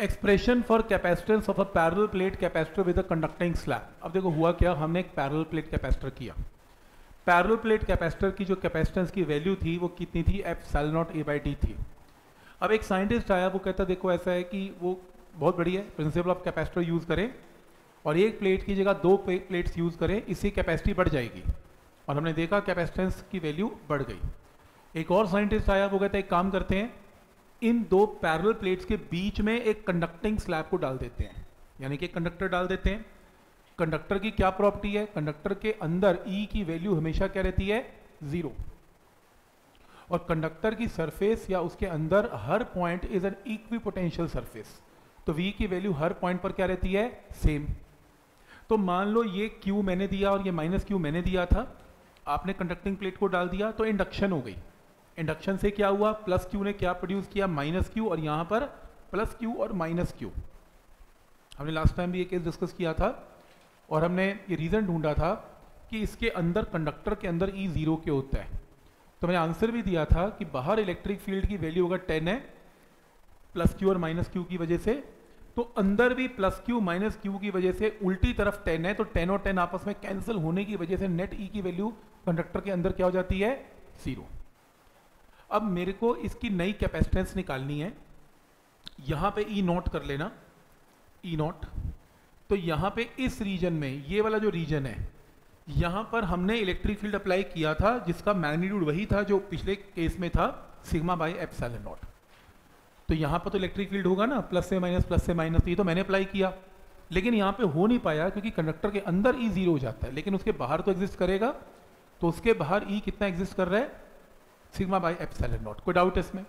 Expression for capacitance of a parallel plate capacitor with a conducting slab अब देखो, हुआ क्या? हमने एक पैरल प्लेट कैपेसिटर किया। पैरल प्लेट कैपेसिटर की जो कैपेसिटेंस की वैल्यू थी, वो कितनी थी? Epsilon naught A by D थी। अब एक साइंटिस्ट आया, वो कहता, देखो, ऐसा है कि वो बहुत बढ़िया है। प्रिंसिपल ऑफ़ कैपेसिटर यूज़ करें और एक प्लेट की जगह दो प्लेट्स यूज़ करें, इससे कैपेसिटी बढ़ जाएगी। और हमने देखा कैपेसिटेंस की वैल्यू बढ़ गई। एक और साइंटिस्ट आया, वो कहता है एक काम करते हैं इन दो पैरल प्लेट्स के बीच में एक कंडक्टिंग स्लैब को डाल देते हैं। यानी कि कंडक्टर डाल देते हैं। कंडक्टर की क्या प्रॉपर्टी है? कंडक्टर के अंदर ई e की वैल्यू हमेशा क्या रहती है? ज़ीरो और कंडक्टर की सरफेस या उसके अंदर हर point is an equipotential surface तो वी की वैल्यू हर पॉइंट पर क्या रहती है? सेम तो मान लो ये क्यू मैंने दिया और ये माइनस क्यू मैंने दिया था। आपने कंडक्टिंग प्लेट को डाल दिया तो इंडक्शन हो गई। इंडक्शन से क्या हुआ? प्लस क्यू ने क्या प्रोड्यूस किया? माइनस क्यू और यहाँ पर प्लस क्यू और माइनस क्यू हमने लास्ट टाइम भी ये केस डिस्कस किया था और हमने ये रीज़न ढूंढा था कि इसके अंदर कंडक्टर के अंदर ई e ज़ीरो के होता है। तो मैंने आंसर भी दिया था कि बाहर इलेक्ट्रिक फ़ील्ड की वैल्यू अगर टेन है प्लस क्यू और माइनस क्यू की वजह से तो अंदर भी प्लस क्यू माइनस क्यू की वजह से उल्टी तरफ़ टेन है तो टेन और टेन आपस में कैंसिल होने की वजह से नेट ई e की वैल्यू कंडक्टर के अंदर क्या हो जाती है? ज़ीरो अब मेरे को इसकी नई कैपेसिटेंस निकालनी है। यहाँ पे ई e नोट कर लेना। ई e नोट तो यहाँ पे इस रीजन में, ये वाला जो रीजन है, यहाँ पर हमने इलेक्ट्रिक फ़ील्ड अप्लाई किया था, जिसका मैग्नीट्यूड वही था जो पिछले केस में था सिग्मा बाई एप्सिलॉन नॉट तो यहाँ पर तो इलेक्ट्रिक फ़ील्ड होगा ना प्लस से माइनस प्लस से माइनस ये तो मैंने अप्लाई किया। लेकिन यहाँ पे हो नहीं पाया, क्योंकि कंडक्टर के अंदर ई e ज़ीरो हो जाता है। लेकिन उसके बाहर तो एग्जिस्ट करेगा। तो उसके बाहर ई कितना एग्जिस्ट कर रहा है? सिग्मा बाई एप्सिलॉन नॉट कोई डाउट है इसमें?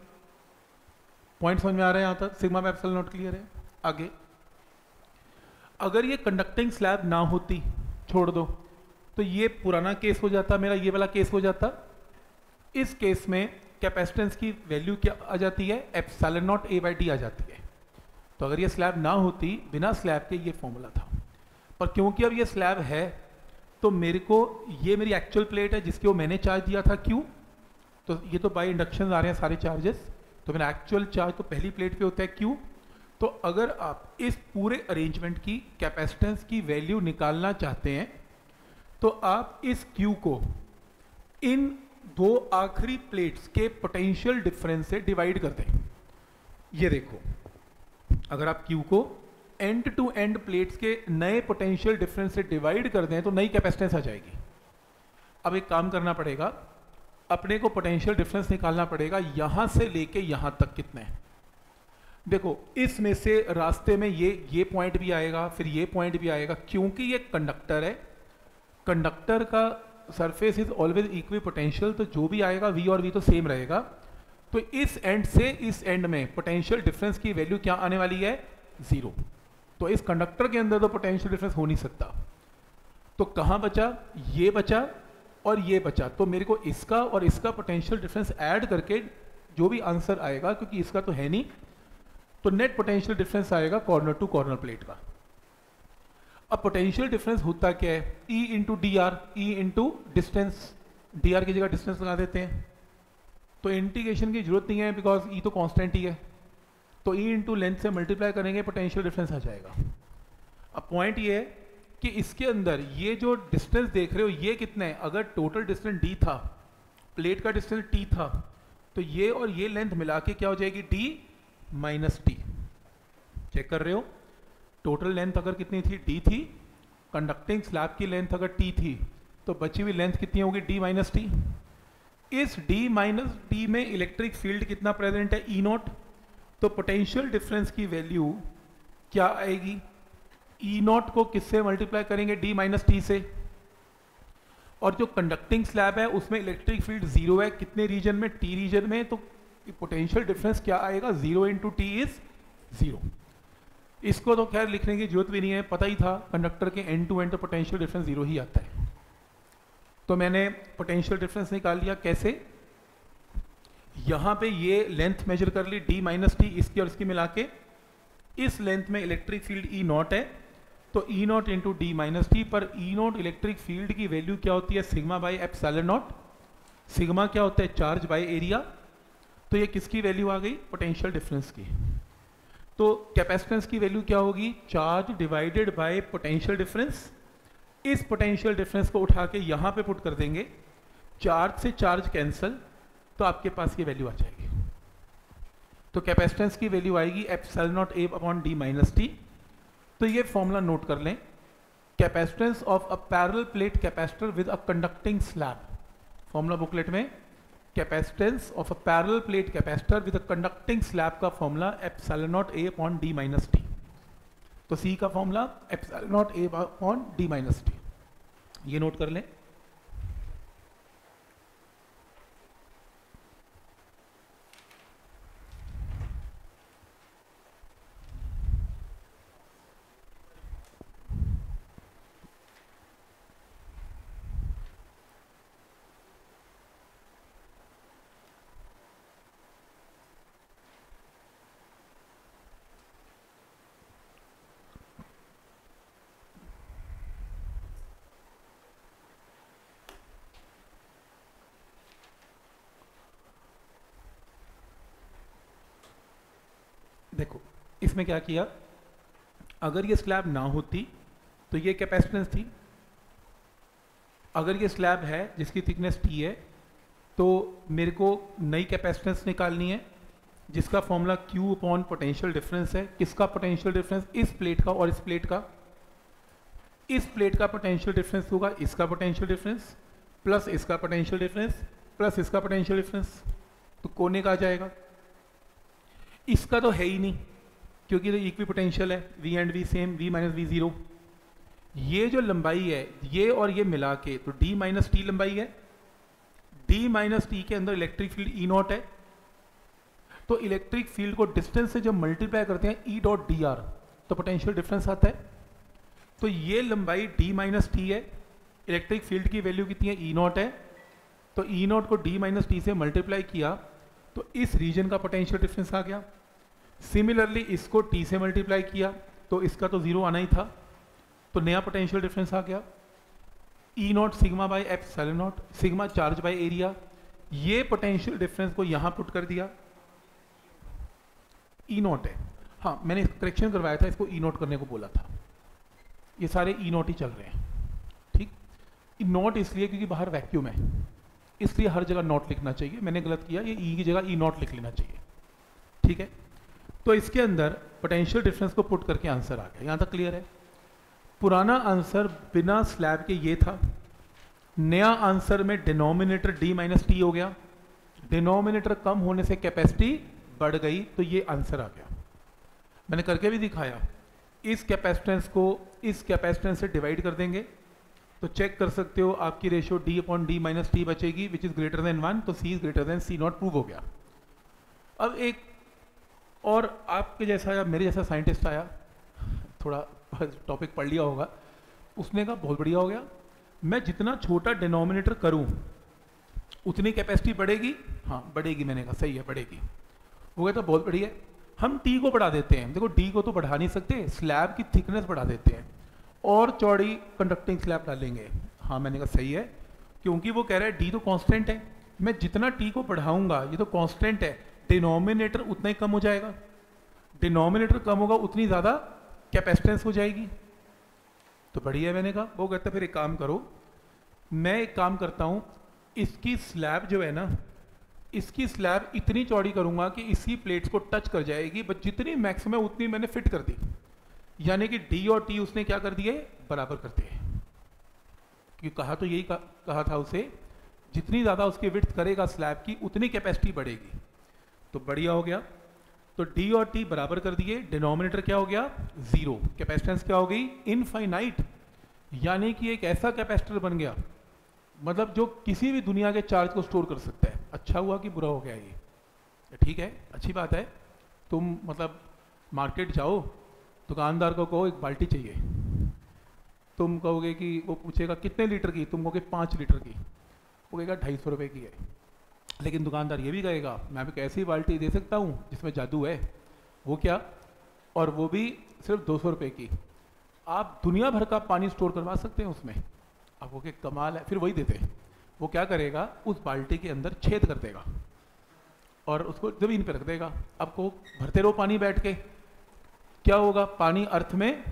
पॉइंट समझ में आ रहा है यहाँ तक? Sigma by epsilon naught clear है? आगे। अगर ये कंडक्टिंग स्लैब ना होती, छोड़ दो तो ये पुराना केस हो जाता, मेरा ये वाला केस हो जाता। इस केस में कैपेसिटेंस की वैल्यू क्या आ जाती है? Epsilon naught A by D आ जाती है। तो अगर ये स्लैब ना होती, बिना स्लैब के ये फॉर्मूला था। पर क्योंकि अब ये स्लैब है तो मेरे को, ये मेरी एक्चुअल प्लेट है जिसके वो मैंने चार्ज दिया था, क्यू? तो ये तो बाई इंडक्शन आ रहे हैं सारे चार्जेस तो मेरा एक्चुअल चार्ज तो पहली प्लेट पे होता है क्यू तो अगर आप इस पूरे अरेंजमेंट की कैपेसिटेंस की वैल्यू निकालना चाहते हैं तो आप इस क्यू को इन दो आखिरी प्लेट्स के पोटेंशियल डिफरेंस से डिवाइड कर दें। ये देखो, अगर आप क्यू को एंड टू एंड प्लेट्स के नए पोटेंशियल डिफरेंस से डिवाइड कर दें तो नई कैपेसिटेंस आ जाएगी। अब एक काम करना पड़ेगा। अपने को पोटेंशियल डिफरेंस निकालना पड़ेगा यहाँ से लेके यहाँ तक कितने देखो, इसमें से रास्ते में ये ये पॉइंट भी आएगा, फिर ये पॉइंट भी आएगा, क्योंकि ये कंडक्टर है। कंडक्टर का surface is always equipotential तो जो भी आएगा वी और वी तो सेम रहेगा। तो इस एंड से इस एंड में पोटेंशियल डिफरेंस की वैल्यू क्या आने वाली है? ज़ीरो तो इस कंडक्टर के अंदर तो पोटेंशियल डिफरेंस हो नहीं सकता। तो कहाँ बचा? ये बचा और ये बचा। तो मेरे को इसका और इसका पोटेंशियल डिफरेंस ऐड करके जो भी आंसर आएगा, क्योंकि इसका तो है नहीं तो नेट पोटेंशियल डिफरेंस आएगा कॉर्नर टू कॉर्नर प्लेट का। अब पोटेंशियल डिफरेंस होता क्या है? E into D R E into distance D R की जगह डिस्टेंस लगा देते हैं। तो इंटीग्रेशन की ज़रूरत नहीं है बिकॉज़ ई e तो कांस्टेंट ही है। तो ई इंटू लेंथ से मल्टीप्लाई करेंगे पोटेंशियल डिफरेंस आ जाएगा। अब पॉइंट ये है कि इसके अंदर ये जो डिस्टेंस देख रहे हो, ये कितना है? अगर टोटल डिस्टेंस डी था प्लेट का डिस्टेंस टी था तो ये और ये लेंथ मिला के क्या हो जाएगी? डी माइनस टी चेक कर रहे हो? टोटल लेंथ अगर कितनी थी? डी थी. कंडक्टिंग स्लैब की लेंथ अगर टी थी तो बची हुई लेंथ कितनी होगी? डी माइनस टी इस डी माइनस टी में इलेक्ट्रिक फ़ील्ड कितना प्रेजेंट है? ई e नॉट तो पोटेंशियल डिफरेंस की वैल्यू क्या आएगी? ई e नॉट को किससे मल्टीप्लाई करेंगे? डी माइनस टी से। और जो कंडक्टिंग स्लैब है, उसमें इलेक्ट्रिक फ़ील्ड ज़ीरो है। कितने रीजन में? टी रीजन में। तो पोटेंशियल डिफरेंस क्या आएगा? Zero into T is zero इसको तो खैर लिखने की ज़रूरत भी नहीं है। पता ही था कंडक्टर के एंड टू एंड तो पोटेंशियल डिफरेंस ज़ीरो ही आता है। तो मैंने पोटेंशियल डिफरेंस निकाल लिया। कैसे? यहाँ पे ये लेंथ मेजर कर ली। डी माइनस टी इसकी और इसकी मिला के। इस लेंथ में इलेक्ट्रिक फ़ील्ड ई नॉट है। तो E naught into D minus T पर ई नॉट इलेक्ट्रिक फ़ील्ड की वैल्यू क्या होती है? सिग्मा बाई एफ़ नॉट सिग्मा क्या होता है? चार्ज बाई एरिया तो ये किसकी वैल्यू आ गई? पोटेंशियल डिफरेंस की. तो कैपेसिटेंस की वैल्यू क्या होगी? Charge divided by potential difference इस पोटेंशियल डिफरेंस को उठा के यहाँ पे पुट कर देंगे. चार्ज से चार्ज कैंसल तो आपके पास ये वैल्यू आ जाएगी. तो कैपेसिटेंस की वैल्यू आएगी epsilon naught A upon D minus T तो ये फॉर्मूला नोट कर लें. Capacitance of a parallel plate capacitor with a conducting slab formula booklet में capacitance of a parallel plate capacitor with a conducting slab का formula epsilon naught A upon D minus T तो C का formula epsilon naught A upon D minus T ये note कर लें देखो इसमें क्या किया? अगर ये स्लैब ना होती तो ये कैपेसिटेंस थी। अगर ये स्लैब है, जिसकी थिकनेस टी है तो मेरे को नई कैपेसिटेंस निकालनी है, जिसका formula Q upon potential difference है। किसका पोटेंशियल डिफरेंस इस प्लेट का और इस प्लेट का। इस प्लेट का पोटेंशियल डिफरेंस होगा इसका पोटेंशियल डिफरेंस प्लस इसका पोटेंशियल डिफरेंस प्लस इसका पोटेंशियल डिफरेंस तो कोने का आ जाएगा। इसका तो है ही नहीं। क्योंकि तो इक्वी पोटेंशियल है V and V same V minus V zero ये जो लंबाई है, ये और ये मिला के तो डी माइनस टी लंबाई है। डी माइनस टी के अंदर इलेक्ट्रिक फ़ील्ड ई नॉट है। तो इलेक्ट्रिक फ़ील्ड को डिस्टेंस से जब मल्टीप्लाई करते हैं ई डॉट डी आर तो पोटेंशियल डिफरेंस आता है। तो ये लंबाई डी माइनस टी है। इलेक्ट्रिक फ़ील्ड की वैल्यू कितनी है? ई नॉट है। तो ई नॉट को डी माइनस टी से मल्टीप्लाई किया तो इस रीजन का पोटेंशियल डिफरेंस आ गया। सिमिलरली इसको टी से मल्टीप्लाई किया तो इसका तो ज़ीरो आना ही था। तो नया पोटेंशियल डिफरेंस आ गया। E naught sigma by epsilon naught sigma charge by area ये पोटेंशियल डिफरेंस को यहाँ पुट कर दिया। ई नॉट है। हाँ मैंने करेक्शन करवाया था, इसको ई नॉट करने को बोला था। ये सारे ई नॉट ही चल रहे हैं। ठीक? नॉट इसलिए क्योंकि बाहर वैक्यूम है। इसलिए हर जगह नॉट लिखना चाहिए। मैंने गलत किया। ये ई की जगह ई नॉट लिख लेना चाहिए। ठीक है? तो इसके अंदर पोटेंशियल डिफरेंस को पुट करके आंसर आ गया। यहाँ तक क्लियर है? पुराना आंसर बिना स्लैब के ये था। नया आंसर में डिनोमिनेटर डी माइनस टी हो गया। डिनोमिनेटर कम होने से कैपेसिटी बढ़ गई तो ये आंसर आ गया। मैंने करके भी दिखाया। इस कैपेसिटेंस को इस कैपेसिटेंस से डिवाइड कर देंगे। तो चेक कर सकते हो, आपकी ratio D upon D minus T बचेगी which is greater than one तो C is greater than C naught prove हो गया। अब एक और आपके जैसा या मेरे जैसा साइंटिस्ट आया, थोड़ा टॉपिक पढ़ लिया होगा, उसने कहा, बहुत बढ़िया हो गया। मैं जितना छोटा डिनोमिनेटर करूँ, उतनी कैपेसिटी बढ़ेगी। हाँ बढ़ेगी मैंने कहा, सही है, बढ़ेगी। वो कहता, बहुत बढ़िया हम टी को बढ़ा देते हैं। देखो डी को तो बढ़ा नहीं सकते स्लैब की थिकनेस बढ़ा देते हैं। और चौड़ी कंडक्टिंग स्लैब डालेंगे। हाँ मैंने कहा, सही है, क्योंकि वो कह रहा है डी तो कांस्टेंट है। मैं जितना टी को बढ़ाऊँगा, ये तो कांस्टेंट है। डिनोमिनेटर उतना ही कम हो जाएगा। डिनोमिनेटर कम होगा, उतनी ज़्यादा कैपेसिटेंस हो जाएगी। तो बढ़िया मैंने कहा। वो कहता फिर एक काम करो। मैं एक काम करता हूँ, इसकी स्लैब जो है ना, इसकी स्लैब इतनी चौड़ी करूँगा कि इसी प्लेट्स को टच कर जाएगी बट जितनी मैक्सिमम उतनी मैंने फिट कर दी। यानी कि डी और टी उसने क्या कर दिए? बराबर कर दिए। क्योंकि कहा तो यही कहा था उसे, जितनी ज़्यादा उसकी विथ करेगा स्लैब की, उतनी कैपेसिटी बढ़ेगी। तो बढ़िया हो गया। तो डी और टी बराबर कर दिए। डिनोमिनेटर क्या हो गया? ज़ीरो कैपेसिटेंस क्या हो गई? इनफाइनाइट यानी कि एक ऐसा कैपेसिटर बन गया। मतलब जो किसी भी दुनिया के चार्ज को स्टोर कर सकता है। अच्छा हुआ कि बुरा हो गया ये। ठीक है? अच्छी बात है। तुम मतलब मार्केट जाओ। दुकानदार को कहो, एक बाल्टी चाहिए। तुम कहोगे कि वो पूछेगा, कितने लीटर की? तुम कहोगे, पाँच लीटर की। वो कहेगा, ढाई सौ रुपये की है। लेकिन दुकानदार ये भी कहेगा, मैं भी कैसी बाल्टी दे सकता हूँ जिसमें जादू है। वो क्या? और वो भी सिर्फ़ दो सौ रुपये की। आप दुनिया भर का पानी स्टोर करवा सकते हैं उसमें। अब वो के कमाल है, फिर वही देते हैं। वो क्या करेगा? उस बाल्टी के अंदर छेद कर देगा और उसको ज़मीन पर रख देगा। आपको भरते रहो पानी बैठ के। क्या होगा? पानी अर्थ में,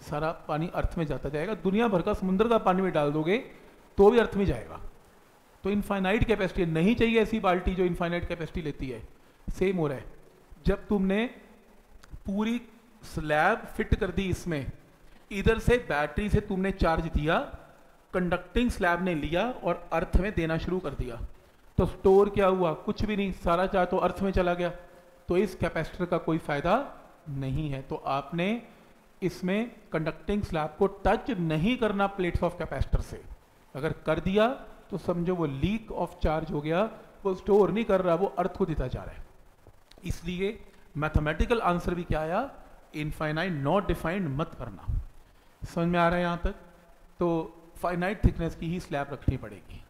सारा पानी अर्थ में जाता जाएगा। दुनिया भर का समुद्र का पानी में डाल दोगे तो भी अर्थ में जाएगा। तो इनफाइनाइट कैपेसिटी नहीं चाहिए ऐसी बाल्टी जो इनफाइनाइट कैपेसिटी लेती है। सेम हो रहा है। जब तुमने पूरी स्लैब फिट कर दी इसमें, इधर से बैटरी से तुमने चार्ज दिया कंडक्टिंग स्लैब ने लिया और अर्थ में देना शुरू कर दिया। तो स्टोर क्या हुआ? कुछ भी नहीं। सारा चार्ज तो अर्थ में चला गया। तो इस कैपेसिटर का कोई फ़ायदा नहीं है। तो आपने इसमें कंडक्टिंग स्लैब को टच नहीं करना प्लेट्स ऑफ़ कैपेसिटर से। अगर कर दिया तो समझो वो लीक ऑफ़ चार्ज हो गया, वो स्टोर नहीं कर रहा, वो अर्थ को देता जा रहा है। इसलिए मैथमेटिकल आंसर भी क्या आया? इनफाइनाइट नॉट डिफाइंड मत करना समझ में आ रहा है यहाँ तक? तो फाइनाइट थिकनेस की ही स्लैब रखनी पड़ेगी।